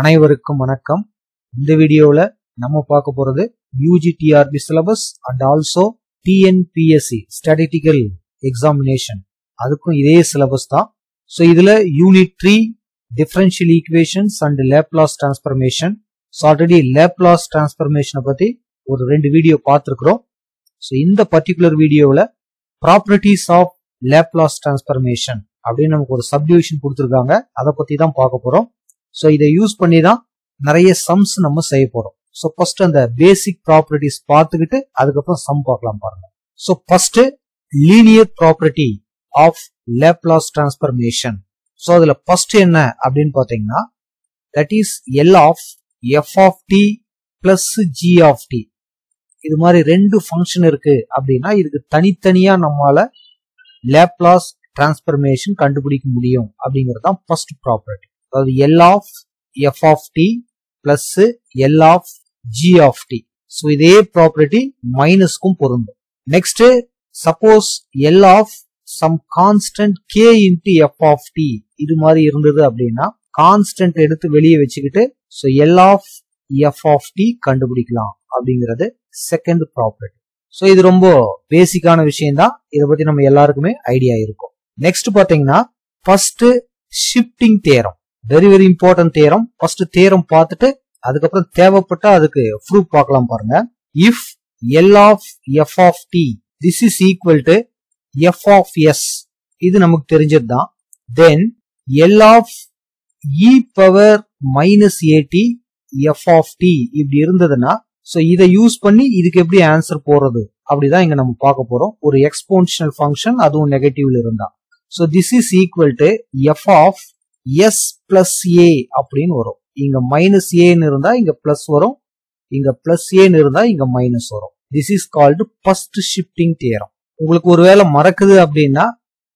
அனைவருக்கும் வணக்கம். இந்த வீடியோல நம்ம பார்க்க போறது UG TRB syllabus and also TNPSC statistical examination அதுக்கும் இதே சிலபஸ் தான். ஸோ இதுல unit three differential equations and Laplace transformation so already Laplace டிரான்ஸ்பர்மேஷனை பத்தி ஒரு ரெண்டு வீடியோ பார்த்துருக்குறோம். ஸோ இந்த பர்டிகுலர் வீடியோவில் ப்ராப்பர்ட்டிஸ் ஆஃப் லேப்லாஸ் டிரான்ஸ்பர்மேஷன் அப்படின்னு நமக்கு ஒரு சப்டிவிஷன் கொடுத்துருக்காங்க. அதை பத்தி தான் பார்க்க போறோம். ஸோ இதை யூஸ் பண்ணி தான் நிறைய சம்ஸ் நம்ம செய்ய போறோம். ஸோ ஃபர்ஸ்ட் அந்த பேசிக் ப்ராப்பர்ட்டிஸ் பார்த்துக்கிட்டு அதுக்கப்புறம் சம் பார்க்கலாம் பாருங்க. So first linear property of Laplace transformation so அதுல ஃபர்ஸ்ட் என்ன அப்படின்னு பார்த்தீங்கன்னா that is L of F of T plus G of T இது மாதிரி ரெண்டு ஃபங்க்ஷன் இருக்கு அப்படின்னா இதுக்கு தனித்தனியா நம்மளால லேப்லாஸ் டிரான்ஸ்பர்மேஷன் கண்டுபிடிக்க முடியும் அப்படிங்கிறது தான் ஃபர்ஸ்ட் ப்ராப்பர்ட்டி அதாவது L of F of T plus L of G of T so இதே ப்ராப்பர்ட்டி மைனஸ்க்கும் பொருந்தும். Next suppose L of sum constant K into F of T இது மாதிரி இருந்தது அப்படின்னா கான்ஸ்டன்ட் எடுத்து வெளியே வச்சுக்கிட்டு so L of F of T கண்டுபிடிக்கலாம் அப்படிங்கிறது செகண்ட் ப்ராப்பர்ட்டி ஸோ இது ரொம்ப பேசிக்கான விஷயம் தான் இதை பத்தி நம்ம எல்லாருக்குமே ஐடியா இருக்கும். நெக்ஸ்ட் பாத்தீங்கன்னா first shifting theorem very very important theorem first theorem பார்த்துட்டு அதுக்கப்புறம் தேவைப்பட்டா அதுக்கு ப்ரூஃப் பார்க்கலாம் பாருங்க. If L of F of T this is equal to F of S இது நமக்கு தெரிஞ்சது தான் then L of E power minus A T F of T இப்படி இருந்ததுன்னா ஸோ இதை யூஸ் பண்ணி இதுக்கு எப்படி ஆன்சர் போறது? அப்படிதான் இங்க நம்ம பார்க்க போறோம். ஒரு எக்ஸ்போன்ஷனல் ஃபங்க்ஷன் அதுவும் நெகட்டிவ்ல இருந்தா. So this is equal to F of S plus A அப்படின்னு வரும். இங்க மைனஸ் ஏன்னு இருந்தா இங்க பிளஸ் வரும். இங்க பிளஸ் ஏன்னு இருந்தா இங்க மைனஸ் வரும். This is called first shifting theorem உங்களுக்கு ஒருவேளை மறக்குது அப்படின்னா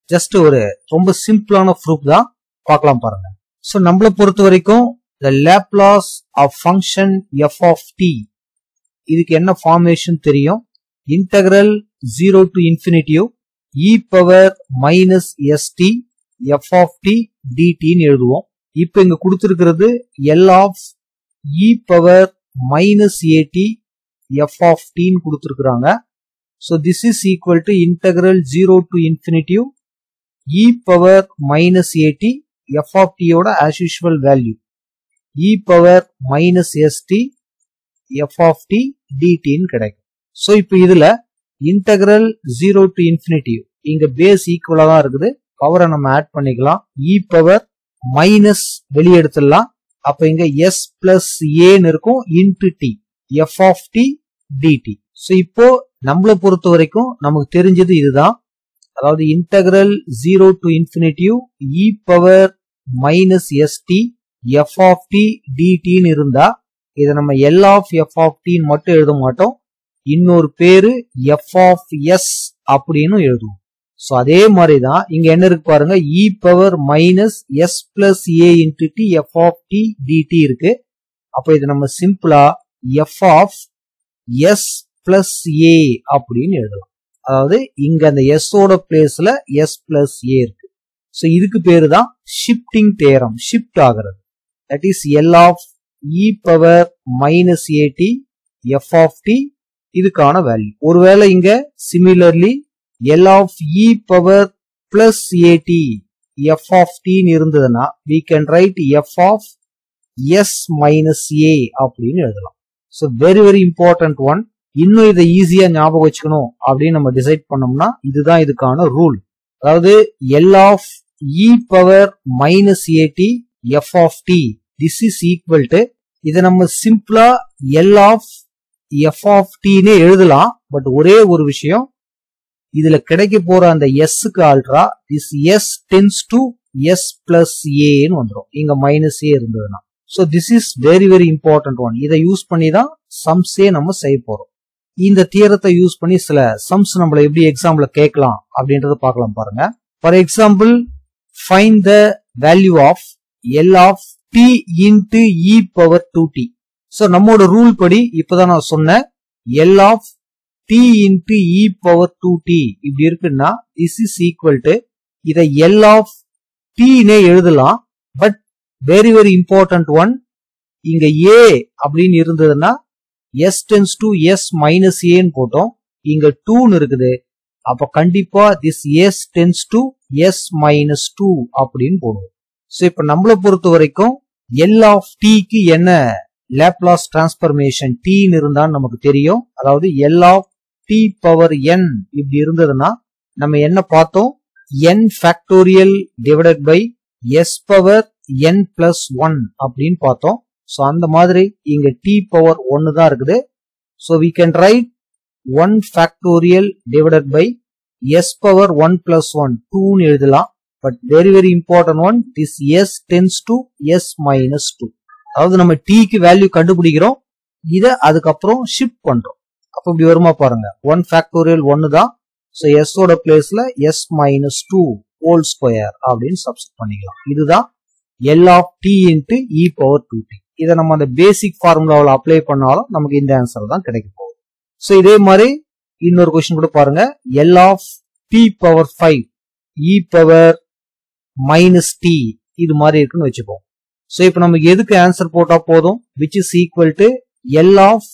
ஜஸ்ட் ஒரு ரொம்ப சிம்பிளான ப்ரூஃப் தான் பார்க்கலாம் பாருங்க. ஸோ நம்மளை பொறுத்த வரைக்கும் the Laplace of function F of T இதுக்கு என்ன ஃபார்மேஷன் தெரியும்? Integral zero to infinitive E power minus S T F of T டிடின்னு எழுதுவோம். இப்போ இங்க கொடுத்துருக்கிறது L of E power minus A T F of டின்னு கொடுத்துருக்குறாங்க. So this is equal to integral zero to infinitive E power minus A T F of டியோட as usual value E power minus S T F of T டிடின்னு கிடைக்கும். So இப்போ இதுல integral zero to infinitive இங்க base ஈக்குவலாக தான் இருக்குது. பவரை நம்ம add பண்ணிக்கலாம். இ பவர் மைனஸ் வெளியே எடுத்துடலாம் அப்ப இங்க எஸ் பிளஸ் ஏன்னு இருக்கும். Into T F of T D T so இப்போ நம்மளை பொறுத்த வரைக்கும் நமக்கு தெரிஞ்சது இதுதான். அதாவது integral zero to infinitive E power minus S T F of T டிடின்னு இருந்தா இதை நம்ம எல் ஆஃப் எஃப் ஆஃப் டின்னு மட்டும் எழுத மாட்டோம். இன்னொரு பேரு எஃப் ஆஃப் எஸ் அப்படின்னு எழுதுவோம். ஸோ அதே மாதிரி தான் இங்க என்ன இருக்கு பாருங்க E power minus S plus A into T F of T D T இருக்கு. அப்போ இது நம்ம சிம்பிளா F of S plus A அப்படின்னு எழுதலாம். அதாவது இங்க அந்த எஸ்ஸோட பிளேஸ்ல எஸ் பிளஸ் ஏ இருக்கு. ஸோ இதுக்கு பேரு தான் ஷிஃப்டிங் தேரம் ஷிஃப்ட் ஆகிறது that is L of E power minus A T F of T இதுக்கான வேல்யூ ஒருவேளை இங்க similarly L of E power plus A T F of டின்னு இருந்ததுன்னா we can write F of S minus A அப்படின்னு எழுதலாம். So very very important one இன்னும் இதை ஈஸியா ஞாபகம் வச்சுக்கணும் அப்படின்னு நம்ம டிசைட் பண்ணோம்னா இதுதான் இதுக்கான ரூல் அதாவது L of E power minus A T F of T this is equal to இதை நம்ம சிம்பிளா எல் ஆஃப் எஃப் ஆஃப் டின்னு எழுதலாம் பட் ஒரே ஒரு விஷயம் இதுல கிடைக்க போற அந்த எஸ்க்கு alter this S tends to S plus ஏன்னு வந்துடும் இங்க மைனஸ் ஏ இருந்ததுன்னா. So this is very very important one இதை யூஸ் பண்ணி தான் சம்ஸே நம்ம செய்ய போறோம். இந்த தியரத்தை யூஸ் பண்ணி சில சம்ஸ் நம்மள எப்படி எக்ஸாம்ல கேட்கலாம் அப்படின்றத பார்க்கலாம் பாருங்க. For example find the value of L of T into E power two T so நம்மோட ரூல் படி இப்பதான் நான் சொன்னேன் L of T into E power two T இப்படி இருக்குன்னா இஸ் இஸ் ஈக்குவல் டு இதை எல் ஆஃப் டீனே எழுதலாம். But very very important one இங்க ஏ அப்படின்னு இருந்ததுன்னா S tends to S minus ஏன்னு போட்டோம். இங்க டூன்னு இருக்குது. அப்ப கண்டிப்பா this S tends to S minus two அப்படின்னு போடுவோம். ஸோ இப்ப நம்மளை பொறுத்த வரைக்கும் எல் ஆஃப் டிக்கு என்ன லேப்லாஸ் டிரான்ஸ்பர்மேஷன் டீன்னு இருந்தான்னு நமக்கு தெரியும். அதாவது L of T power N இப்படி இருந்ததுன்னா நம்ம என்ன பார்த்தோம்? N factorial divided by S power N plus one அப்படின்னு பார்த்தோம். ஸோ அந்த மாதிரி இங்க டி பவர் ஒன்னு தான் இருக்குது. So we can write one factorial divided by S power one plus one டூன்னு எழுதலாம். But very very important one this S tends to S minus two அதாவது நம்ம டிக்கு வேல்யூ கண்டுபிடிக்கிறோம். இதை அதுக்கப்புறம் ஷிஃப்ட் பண்றோம். அப்ப இப்படி வருமா பாருங்க. ஒன் ஃபேக்டோரியல் ஒன்னு தான். ஸோ எஸ்ஸோட பிளேஸ்ல S minus two whole square அப்படின்னு சப்ஸ்ட் பண்ணிக்கலாம். இதுதான் L of T into E power two T இதை நம்ம அந்த பேசிக் ஃபார்முலாவில் அப்ளை பண்ணாலும் நமக்கு இந்த ஆன்சர் தான் கிடைக்க போகுது. ஸோ இதே மாதிரி இன்னொரு கொஸ்டின் கூட பாருங்க. L of T power five E power minus T இது மாதிரி இருக்குன்னு வச்சுப்போம். ஸோ இப்போ நமக்கு எதுக்கு ஆன்சர் போட்டால் போதும்? Which is equal to L of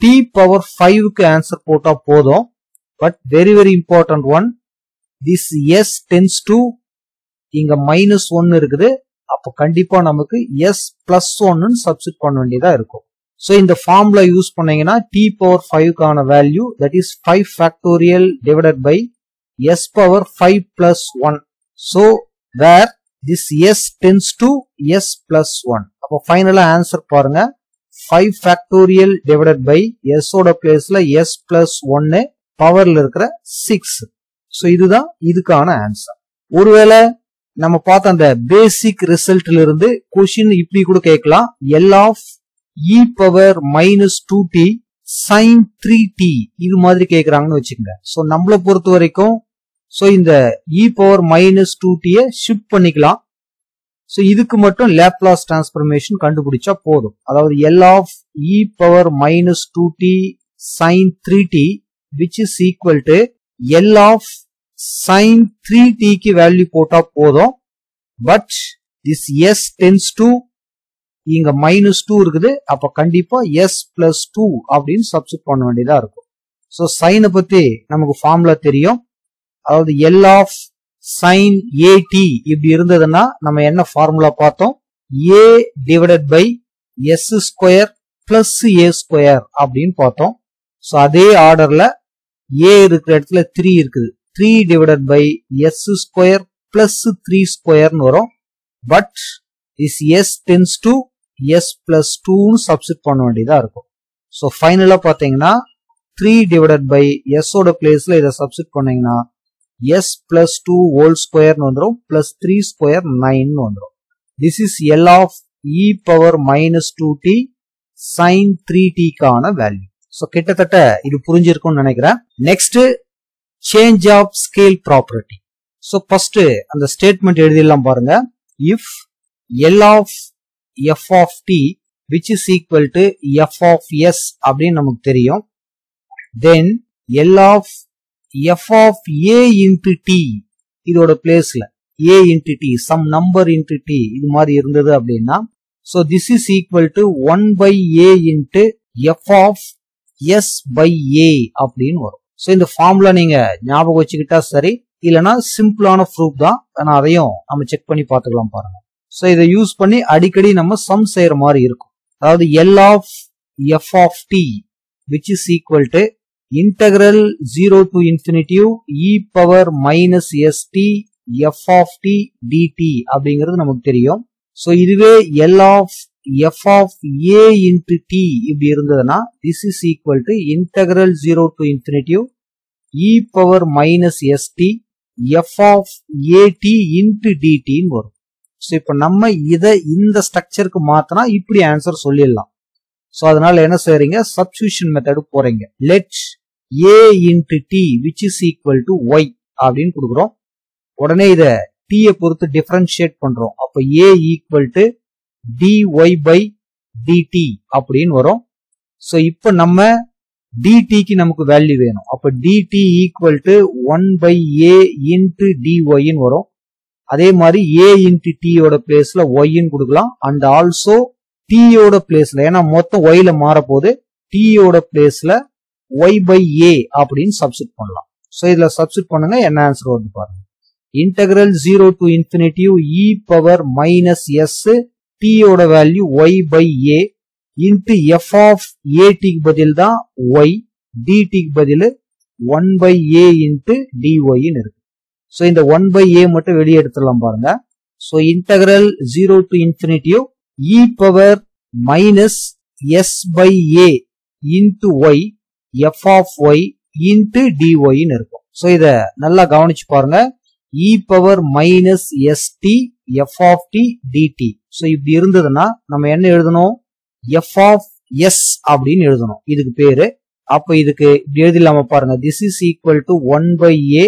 T power ஃபைவ்க்கு ஆன்சர் போட்டா போதும். But very very important one this S tends to இங்க மைனஸ் ஒன்னு இருக்குது. அப்போ கண்டிப்பா நமக்கு எஸ் பிளஸ் ஒன்னு சப்ஸ்டிட் பண்ண வேண்டியதா இருக்கும். ஸோ இந்த ஃபார்ம்ல யூஸ் பண்ணீங்கன்னா D power ஃபைவ்க்கான value that is five factorial divided by S power five plus one so where this S tends to S plus one அப்போ ஃபைனலா ஆன்சர் பாருங்க. ஃபைவ் ஃபேக்டோரியல் டிவைடட் பை எஸ்ஸோட பிளேஸ்ல எஸ் பிளஸ் ஒன்னு பவர்ல இருக்கிற six so இதுதான் இதுக்கான answer ஒருவேளை நம்ம பார்த்த அந்த பேசிக் ரிசல்ட்ல இருந்து கொஸ்டின் இப்படி கூட கேட்கலாம். L of E power minus two T sine three T இது மாதிரி கேட்கறாங்கன்னு வச்சுக்கோங்க. ஸோ நம்மளை பொறுத்த வரைக்கும் ஸோ இந்த இ பவர் மைனஸ் டூ டியை ஷிஃப்ட் பண்ணிக்கலாம். ஸோ இதுக்கு மட்டும் லேப்லாஸ் டிரான்ஸ்பர்மேஷன் கண்டுபிடிச்சா போதும். அதாவது L of E power minus two T sine three T which is equal to L of sine three டிக்கு வேல்யூ போட்டா போதும். But this S tends to இங்க மைனஸ் டூ இருக்குது. அப்ப கண்டிப்பா எஸ் பிளஸ் டூ அப்படின்னு சப்ஸ்ட் பண்ண வேண்டியதா இருக்கும். ஸோ சைனை பத்தி நமக்கு ஃபார்முலா தெரியும். அதாவது எல் ஆஃப் சைன் ஏடி இப்படி இருந்ததுன்னா நம்ம என்ன ஃபார்முலா பார்த்தோம்? A divided by S square plus A square அப்படின்னு பார்த்தோம். ஸோ அதே ஆர்டர்ல ஏ இருக்கிற இடத்துல த்ரீ இருக்குது. Three divided by S square plus three ஸ்கொயர்னு வரும். But is S tends to S plus டூன்னு சப்ஸ்டிட் பண்ண வேண்டியதா இருக்கும். ஸோ ஃபைனலா பார்த்தீங்கன்னா த்ரீ டிவைடட் பை எஸ்ஸோட பிளேஸ்ல இதை சப்ஸ்டிட் பண்ணீங்கன்னா எஸ் பிளஸ் டூ ஹோல் ஸ்கொயர்னு வந்துடும் பிளஸ் த்ரீ ஸ்கொயர் நைன் வந்துடும் this is L of E power minus two T sine three டிக்கான value so கிட்டத்தட்ட இது புரிஞ்சிருக்கும்னு நினைக்கிறேன். Next change of scale property so first அந்த ஸ்டேட்மெண்ட் எழுதிடலாம் பாருங்க. If L of F of T which is equal to F of S அப்படின்னு நமக்கு தெரியும். Then L of F of A into T இதோட பிளேஸ்ல A into T sum number into T இது மாதிரி இருந்தது அப்படின்னா so this is equal to one by A into F of S by A அப்படின்னு வரும். ஸோ இந்த ஃபார்முலா நீங்க ஞாபகம் வச்சுக்கிட்டா சரி இல்லைன்னா சிம்பிளான ப்ரூஃப் தான். ஆனால் அதையும் நம்ம செக் பண்ணி பார்த்துக்கலாம் பாருங்க. ஸோ இதை யூஸ் பண்ணி அடிக்கடி நம்ம சம் செய்யற மாதிரி இருக்கும். அதாவது L of F of T which is equal to integral zero to infinitive E power minus S T F of T D T அப்படிங்கிறது நமக்கு தெரியும். ஸோ இதுவே L of F of A into T இப்படி இருந்ததுன்னா this is equal to integral zero to infinitive E power minus S T F of A T into டிடின்னு வரும். So இப்போ நம்ம இதை இந்த ஸ்ட்ரக்சருக்கு மாத்தினா இப்படி ஆன்சர் சொல்லிடலாம். ஸோ அதனால என்ன செய்யறீங்க சப்ஸ்டியூஷன் மெத்தடு போறீங்க. Let A into T which is equal to Y அப்படின்னு கொடுக்குறோம். உடனே இதை டீயை பொறுத்து டிஃபரன்ஷியேட் பண்றோம். அப்போ A equal to Y by D T அப்படின்னு வரும். ஸோ இப்போ நம்ம டிடிக்கு நமக்கு வேல்யூ வேணும். அப்போ D T equal to one by A into டிஒய்ன்னு வரும். அதே மாதிரி ஏ இன்ட்டு டியோட பிளேஸ்ல ஒய்ன்னு கொடுக்கலாம். அண்ட் ஆல்சோ டீயோட பிளேஸ்ல ஏன்னா மொத்தம் ஒய்ல மாற போது டீயோட பிளேஸ்ல ஒய் பை ஏ அப்படின்னு சப்ஸ்டிட் பண்ணலாம். ஸோ இதில் சப்ஸ்டிட் பண்ணுங்க என்ன ஆன்சர் வருது பாருங்க. Integral zero to infinitive E power minus S டியோட value Y by A into F of ஏடிக்கு பதில் தான் ஒய் டிடிக்கு பதில் ஒன் பை ஏ இன்ட்டு டிஒய்னு இருக்கு. ஸோ இந்த ஒன் பை ஏ மட்டும் வெளியே எடுத்துடலாம் பாருங்க. So integral zero to infinitive E power minus S by A into Y F of Y into டிஒய்னு இருக்கும். ஸோ இதை நல்லா கவனிச்சு பாருங்க. E power minus S T F of T D T so இப்படி இருந்ததுன்னா நம்ம என்ன எழுதணும்? எஃப் ஆஃப் எஸ் அப்படின்னு எழுதணும். இதுக்கு பேரு. அப்ப இதுக்கு இப்படி எழுதிடலாம பாருங்க. This is equal to one by A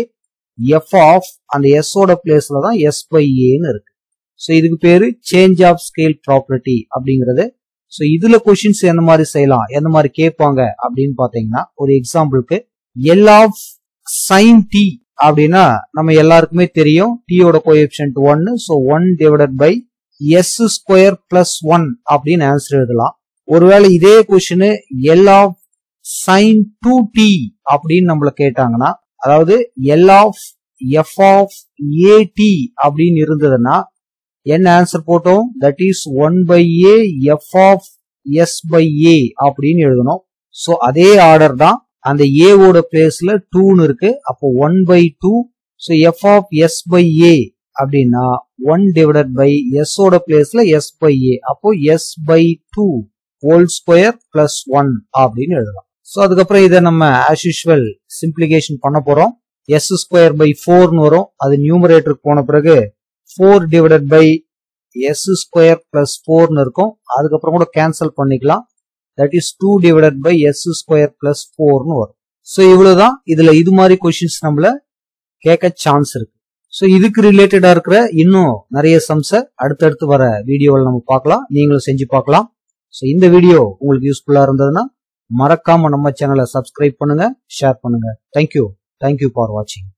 F of அந்த எஸ் ஓட பிளேஸ்ல தான் எஸ் பை ஏன்னு இருக்கு. ஸோ இதுக்கு பேரு சேஞ்ச் ஆஃப் ஸ்கேல் ப்ராப்பர்ட்டி அப்படிங்கிறது ஸோ இதுல கொஷின்ஸ் எந்த மாதிரி செய்யலாம் எந்த மாதிரி கேட்பாங்க அப்படின்னு பாத்தீங்கன்னா ஒரு எக்ஸாம்பிளுக்கு எல் ஆஃப் சைன் டி அப்படின்னா நம்ம எல்லாருக்குமே தெரியும் டீயோட கோஎப்ஷன்ட் ஒன்னு so one divided by s square plus one அப்படின்னு ஆன்சர் எழுதலாம். ஒருவேளை இதே question L of sine two t அப்படின்னு நம்மள கேட்டாங்கன்னா அதாவது L of f of a t அப்படின்னு இருந்ததுன்னா என்ன ஆன்சர் போட்டோம்? That is one by a f of s by a அப்படின்னு எழுதணும். ஸோ அதே ஆர்டர் தான் அந்த ஏவோட பிளேஸ்ல டூன்னு இருக்கு. அப்போ one by two so f of s by a அப்படின்னா ஒன் டிவைடட் பை எஸ் ஓட பிளேஸ்ல எஸ் பை ஏ அப்போ s by two whole square plus one அப்படின்னு எழுதலாம். ஸோ அதுக்கப்புறம் இதை நம்ம ஆஸ் யூஷுவல் சிம்பிளிகேஷன் பண்ண போறோம். எஸ் ஸ்கொயர் பை ஃபோர்னு வரும். அது நியூமரேட்டருக்கு போன பிறகு four divided by s square plus ஃபோர்னு இருக்கும். அதுக்கப்புறம் கூட கேன்சல் பண்ணிக்கலாம். That is two divided by s square plus ஃபோர்னு வரும். ஸோ இவ்வளவுதான். இதுல இது மாதிரி கொஸ்டின்ஸ் நம்மள கேட்க சான்ஸ் இருக்கு. ஸோ இதுக்கு ரிலேட்டடா இருக்கிற இன்னும் நிறைய சம்ஸை அடுத்தடுத்து வர வீடியோவில் நம்ம பார்க்கலாம். நீங்களும் செஞ்சு பார்க்கலாம். ஸோ இந்த வீடியோ உங்களுக்கு யூஸ்ஃபுல்லா இருந்ததுன்னா மறக்காம நம்ம சேனலை சப்ஸ்கிரைப் பண்ணுங்க ஷேர் பண்ணுங்க. தேங்க்யூ தேங்க்யூ ஃபார் வாட்சிங்